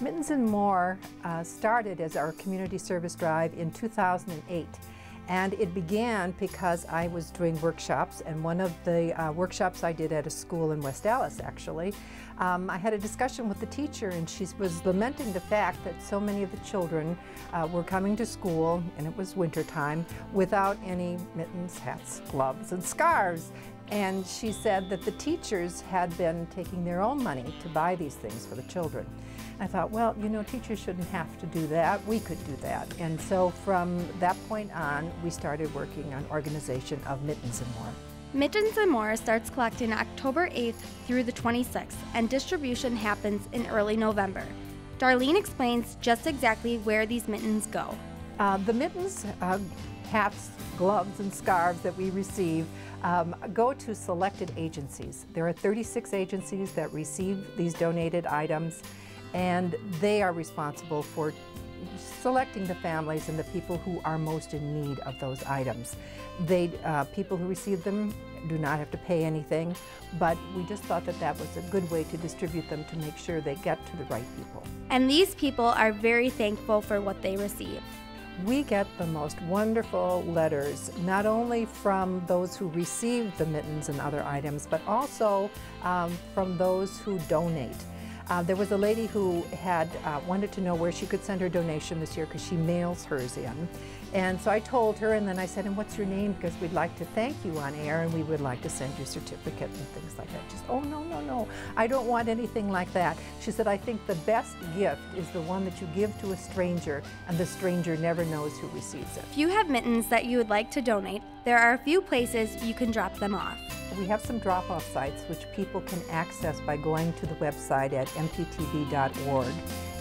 Mittens and More uh, started as our community service drive in 2008. And it began because I was doing workshops, and one of the uh, workshops I did at a school in West Allis, actually, um, I had a discussion with the teacher, and she was lamenting the fact that so many of the children uh, were coming to school, and it was wintertime, without any mittens, hats, gloves, and scarves. And she said that the teachers had been taking their own money to buy these things for the children. I thought, well, you know, teachers shouldn't have to do that. We could do that. And so from that point on, we started working on organization of Mittens and More. Mittens and More starts collecting October 8th through the 26th, and distribution happens in early November. Darylene explains just exactly where these mittens go. Uh, the mittens, uh, hats, gloves, and scarves that we receive um, go to selected agencies. There are 36 agencies that receive these donated items and they are responsible for selecting the families and the people who are most in need of those items. They, uh, people who receive them do not have to pay anything, but we just thought that that was a good way to distribute them to make sure they get to the right people. And these people are very thankful for what they receive. We get the most wonderful letters, not only from those who receive the mittens and other items, but also um, from those who donate. Uh, there was a lady who had uh, wanted to know where she could send her donation this year because she mails hers in. And so I told her, and then I said, and what's your name? Because we'd like to thank you on air, and we would like to send you a certificate and things like that. Said, oh, no, no, no, I don't want anything like that. She said, I think the best gift is the one that you give to a stranger, and the stranger never knows who receives it. If you have mittens that you would like to donate, there are a few places you can drop them off. We have some drop-off sites which people can access by going to the website at mptv.org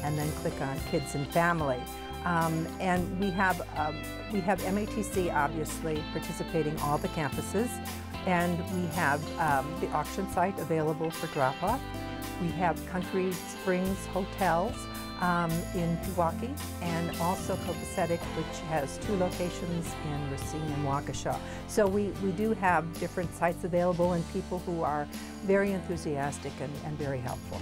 and then click on Kids and Family. Um, and we have, um, we have MATC obviously participating all the campuses and we have um, the auction site available for drop-off. We have Country Springs Hotels um, in Pewaukee and also Copacetic, which has two locations in Racine and Waukesha. So we, we do have different sites available and people who are very enthusiastic and, and very helpful.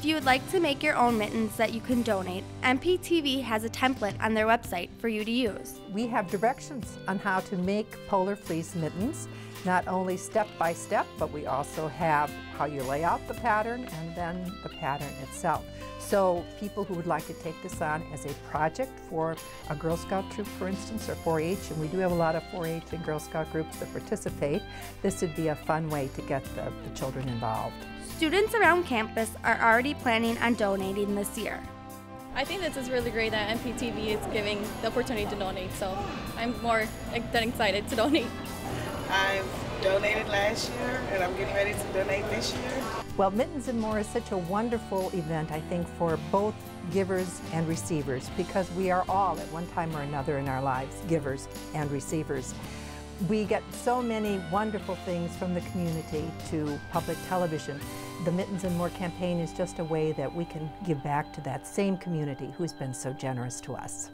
If you would like to make your own mittens that you can donate, MPTV has a template on their website for you to use. We have directions on how to make polar fleece mittens, not only step by step, but we also have how you lay out the pattern and then the pattern itself. So people who would like to take this on as a project for a Girl Scout troop, for instance, or 4-H, and we do have a lot of 4-H and Girl Scout groups that participate, this would be a fun way to get the, the children involved. Students around campus are already planning on donating this year. I think this is really great that MPTV is giving the opportunity to donate, so I'm more than excited to donate. I've donated last year and I'm getting ready to donate this year. Well, Mittens and More is such a wonderful event, I think, for both givers and receivers because we are all, at one time or another in our lives, givers and receivers. We get so many wonderful things from the community to public television. The Mittens and More campaign is just a way that we can give back to that same community who's been so generous to us.